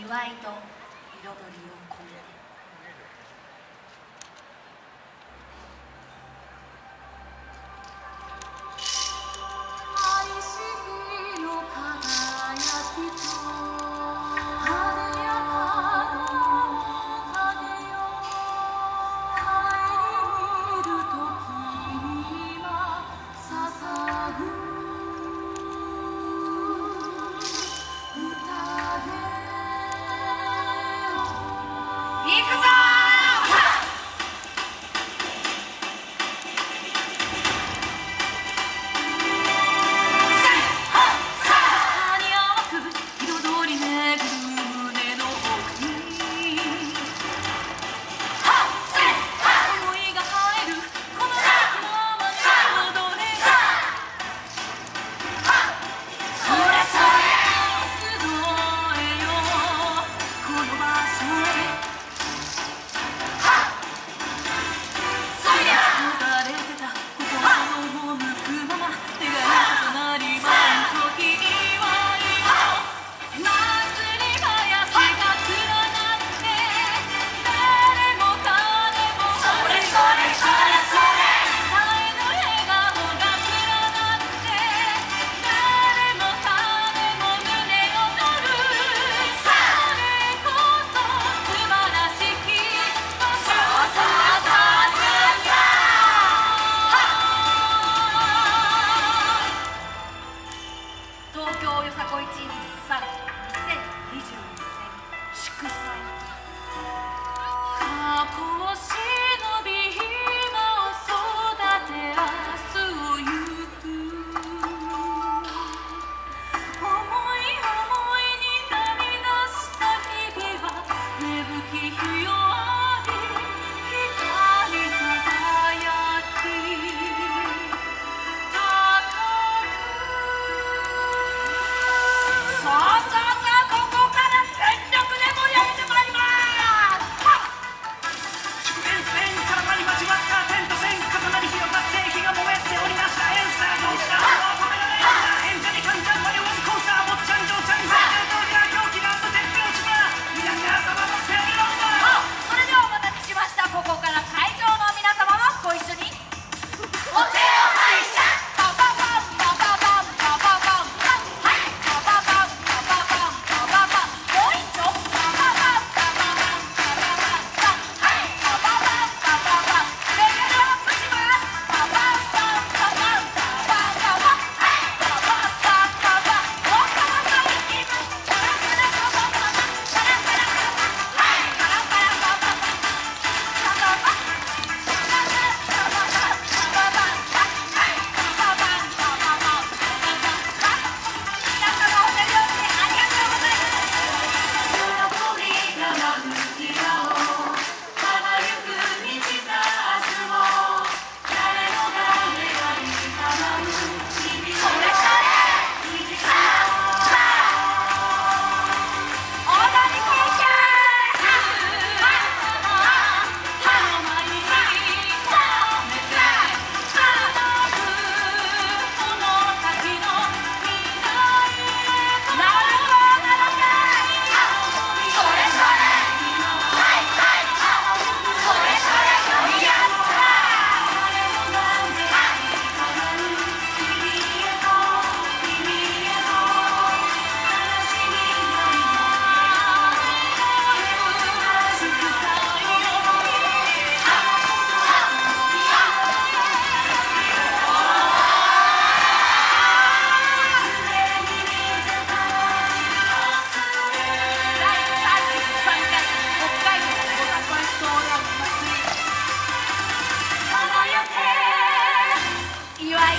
祝いと彩りを込めて。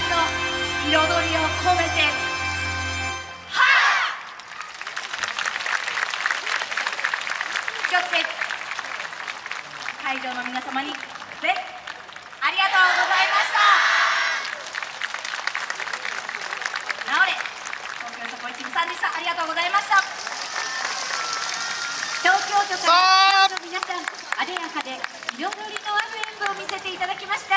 彩りを込めて。会場の皆様にありがとうございました。れ。東京そこさんでした。ありがとうございました。東京都からの皆さんあでやかで彩りのある演舞を見せていただきました。